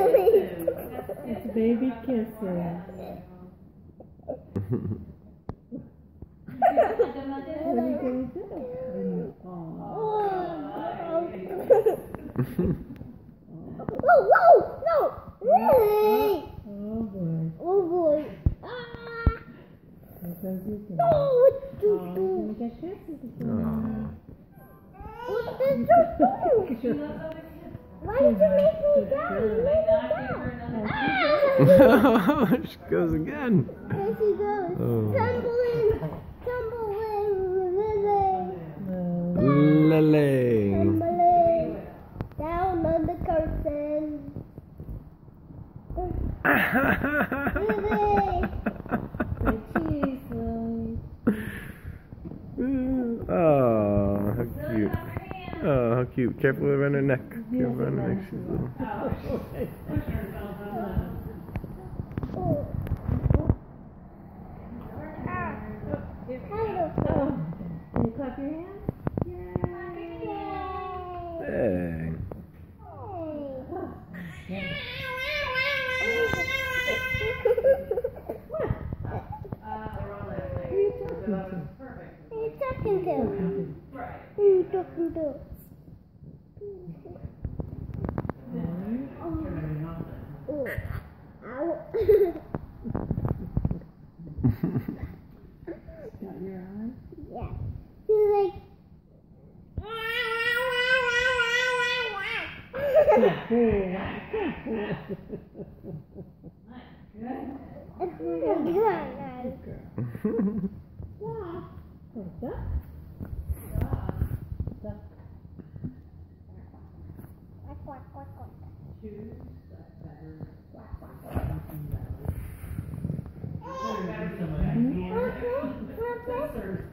It's baby kissing. What are you going to do? Aw. Whoa, whoa, no! Oh boy. Oh boy. Ah! There goes your No, Oh, to you're do? gonna get kisses. What did you do? Why did you make me down? You made me down. Ah! she goes again. There she goes. Oh. Tumbling, tumbling. Lily. tumbling down on the curtain. Lily. Say cheese, Lily. oh, how cute. Oh, how cute. Careful around her neck. Careful around her neck. She's little. Oh. Ah. Hello. Oh. Can you clap your hands? Hey. Who are you talking to? Who are you talking to? Who are you talking to? Oh. Oh? Duck.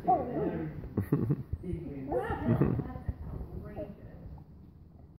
Oh.